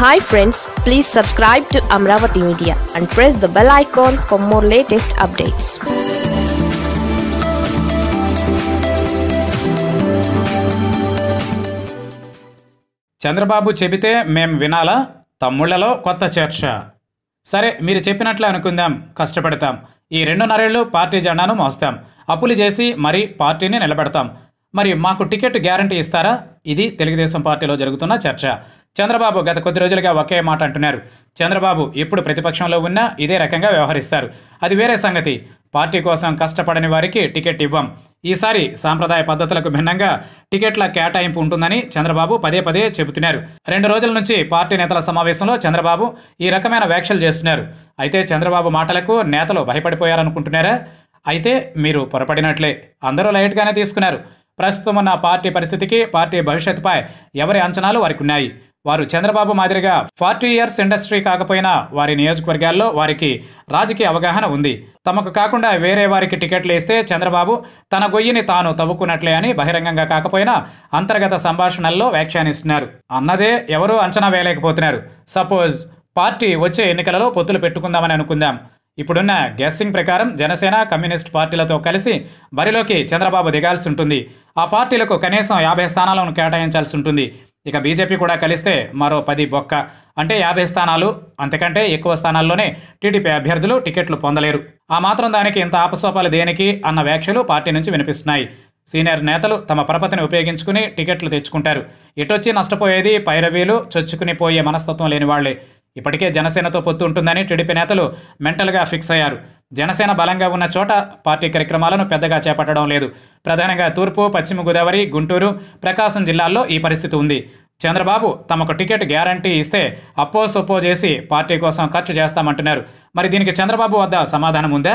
Hi friends please subscribe to Amaravati Media and press the bell icon for more latest updates Chandrababu చెబితే మేం వినాలా? తమ్ముళ్ళలో కొత్త చర్చ. సరే మీరు చెప్పినట్లే అనుకుందాం కష్టపడతాం. ఈ రెండున్నరేళ్ళు పార్టీ జెండాను మోస్తాం. అప్పులు చేసి మరీ పార్టీని నిలబెడతాం. మరి మాకు టికెట్ గ్యారంటీ ఇస్తారా? ఇది తెలుగుదేశం పార్టీలో జరుగుతున్న చర్చ. చంద్రబాబు గత కొద్ది రోజులుగా ఒకే మాట అంటున్నారు. చంద్రబాబు ఎప్పుడు ప్రతిపక్షంలో ఉన్నా ఇదే రకంగా వ్యవహరిస్తారు. అది వేరే సంగతి. పార్టీ కోసం కష్టపడని వారికి టికెట్ ఇవ్వం. ఈసారి సాంప్రదాయ పద్ధతులకు భిన్నంగా టికెట్ల కేటాయింపు ఉంటుందని చంద్రబాబు పదే పదే చెబుతున్నారు. రెండు రోజుల నుంచి పార్టీ నేతల సమావేశంలో చంద్రబాబు ఈ రకమైన వ్యాఖ్యలు చేస్తున్నారు. అయితే చంద్రబాబు మాటలకు నేతలు భయపడిపోయారనుకుంటున్నారా? అయితే మీరు పొరపడినట్లే. అందరూ లైట్గానే తీసుకున్నారు. ప్రస్తుతం ఉన్న పార్టీ పరిస్థితికి పార్టీ భవిష్యత్తుపై ఎవరి అంచనాలు వారికి ఉన్నాయి వారు చంద్రబాబు మాదిరిగా ఫార్టీ ఇయర్స్ ఇండస్ట్రీ కాకపోయినా వారి నియోజకవర్గాల్లో వారికి రాజకీయ అవగాహన ఉంది. తమకు కాకుండా వేరే వారికి టికెట్లు ఇస్తే చంద్రబాబు తన గొయ్యిని తాను తవ్వుకున్నట్లే అని బహిరంగంగా కాకపోయినా అంతర్గత సంభాషణల్లో వ్యాఖ్యానిస్తున్నారు. అన్నదే ఎవరూ అంచనా వేయలేకపోతున్నారు. సపోజ్ పార్టీ వచ్చే ఎన్నికలలో పొత్తులు పెట్టుకుందామని అనుకుందాం. ఇప్పుడున్న గెస్సింగ్ ప్రకారం జనసేన కమ్యూనిస్ట్ పార్టీలతో కలిసి బరిలోకి చంద్రబాబు దిగాల్సి ఉంటుంది ఆ పార్టీలకు కనీసం యాభై స్థానాలను కేటాయించాల్సి ఉంటుంది ఇక బీజేపీ కూడా కలిస్తే మరో పది బొక్క. అంటే యాభై స్థానాలు అంతకంటే ఎక్కువ స్థానాల్లోనే టీడీపీ అభ్యర్థులు టికెట్లు పొందలేరు. ఆ మాత్రం దానికి ఇంత ఆపసోపాలు దేనికి అన్న వ్యాఖ్యలు పార్టీ నుంచి వినిపిస్తున్నాయి. సీనియర్ నేతలు తమ పరపతిని ఉపయోగించుకుని టికెట్లు తెచ్చుకుంటారు. ఎటొచ్చి నష్టపోయేది పైరవీలు చొచ్చుకుని పోయే మనస్తత్వం లేని వాళ్ళే ఇప్పటికే జనసేనతో పొత్తు ఉంటుందని టీడీపీ నేతలు మెంటల్గా ఫిక్స్ అయ్యారు. జనసేన బలంగా ఉన్న చోట పార్టీ కార్యక్రమాలను పెద్దగా చేపట్టడం లేదు. ప్రధానంగా తూర్పు పశ్చిమ గోదావరి గుంటూరు ప్రకాశం జిల్లాల్లో ఈ పరిస్థితి ఉంది. చంద్రబాబు తమకు టికెట్ గ్యారంటీ ఇస్తే అప్పో సొప్పో చేసి పార్టీ కోసం ఖర్చు చేస్తామంటున్నారు. మరి దీనికి చంద్రబాబు వద్ద సమాధానం ఉందా?